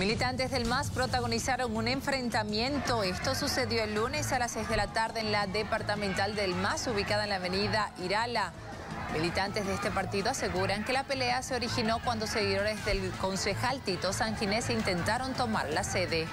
Militantes del MAS protagonizaron un enfrentamiento. Esto sucedió el lunes a las 6 de la tarde en la departamental del MAS, ubicada en la avenida Irala. Militantes de este partido aseguran que la pelea se originó cuando seguidores del concejal Tito Sanginés intentaron tomar la sede.